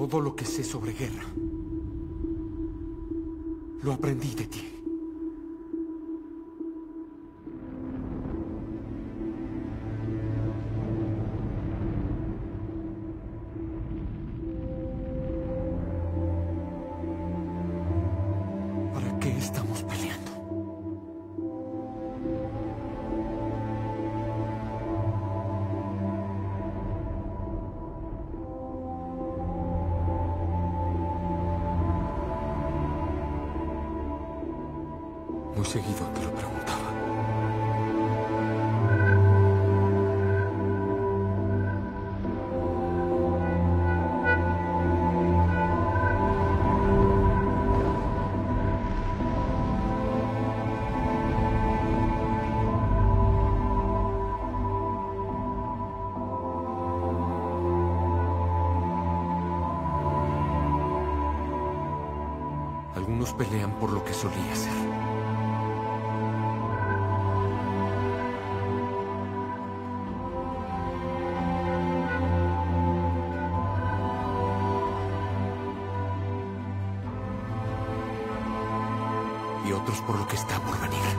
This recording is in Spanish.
Todo lo que sé sobre guerra lo aprendí de ti. Muy seguido te lo preguntaba. Algunos pelean por lo que solía ser. Y otros por lo que está por venir.